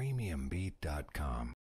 premiumbeat.com.